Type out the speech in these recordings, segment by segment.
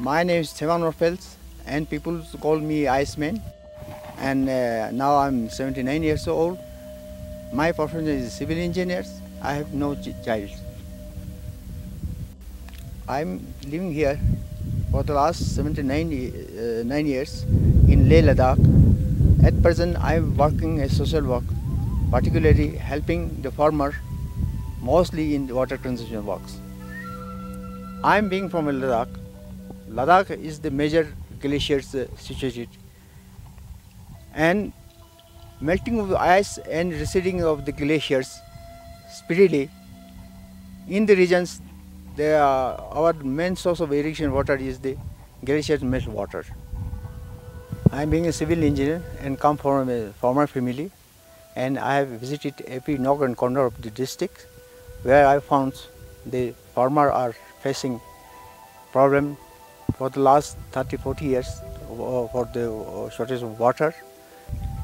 My name is Chewang Norphel and people call me Iceman. And uh, now I'm 79 years old. My profession is civil engineer. I have no child. I'm living here for the last 79 uh, nine years in Leh Ladakh. At present, I'm working as social work, particularly helping the farmer, mostly in water conservation works. I'm being from Ladakh. Ladakh is the major glaciers uh, situated, and melting of ice and receding of the glaciers speedily. In the regions they are, our main source of irrigation water is the glacier melt water. I am being a civil engineer and come from a farmer family. And I have visited every nook and corner of the district where I found the farmer are facing problem for the last 30 40 years uh, for the uh, shortage of water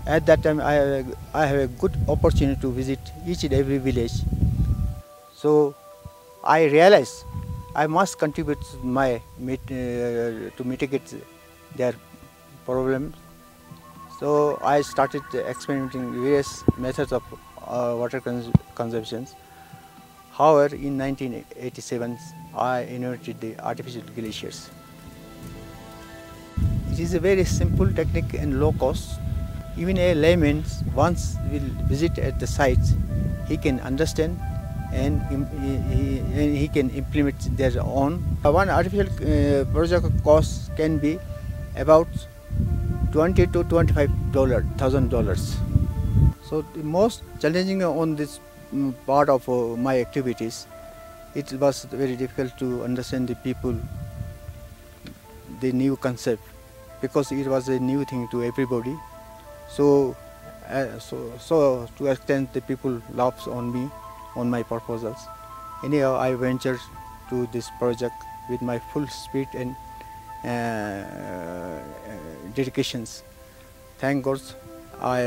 at that time I have, have a good opportunity to visit each and every village so I realized I must contribute my uh, to mitigate their problems. So I started experimenting various methods of uh, water cons- conservation. However, in 1987, I invented the artificial glaciers. It is a very simple technique and low cost. Even a layman once will visit at the site, he can understand and he, he- can implement their own. Uh, One artificial uh, project cost can be about 20 to 25 dollar thousand dollars. So the most challenging on this mm, part of uh, my activities, it was very difficult to understand the people, the new concept, because it was a new thing to everybody. So, uh, so, so to extent the people laughs on me, on my proposals. Anyhow, I ventured to this project with my full spirit and uh, uh, dedications. Thank God, I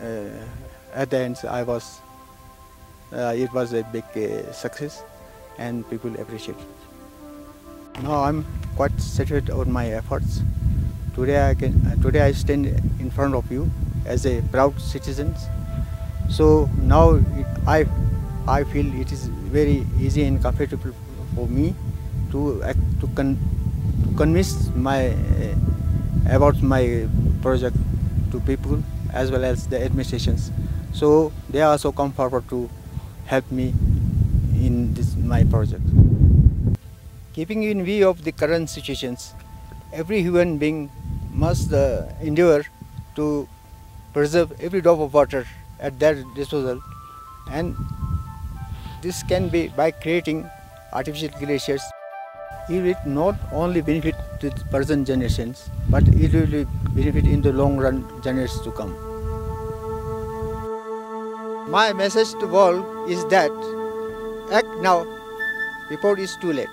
uh, at the end I was. Uh, it was a big success, and people appreciate it. Now I'm quite satisfied on my efforts. Today I can. Uh, today I stand in front of you as a proud citizen. So now I, I feel it is very easy and comfortable for me to act, to, con, to convince my uh, about my project to people as well as the administrations. So they also come forward to help me in this my project. Keeping in view of the current situations, every human being must uh, endeavor to preserve every drop of water at their disposal. And this can be by creating artificial glaciers. It will not only benefit the present generations but it will benefit in the long run generations to come. My message to all is that act now. Before it is too late